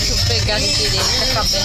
Estou pegar aqui dentro, acabei.